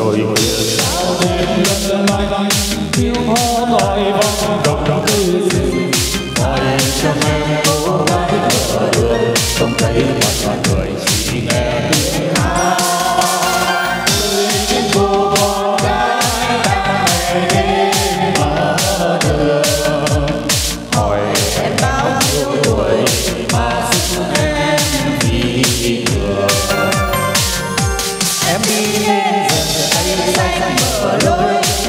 rồi yêu thương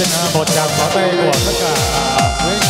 ชนะบทจากขอไปบวชพระกา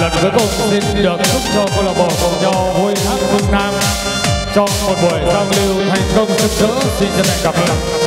lần cuối cùng xin được chúc cho câu lạc bộ cùng nhau vui hát phương nam trong một buổi giao lưu thành công rực rỡ. Xin chân thành cảm ơn.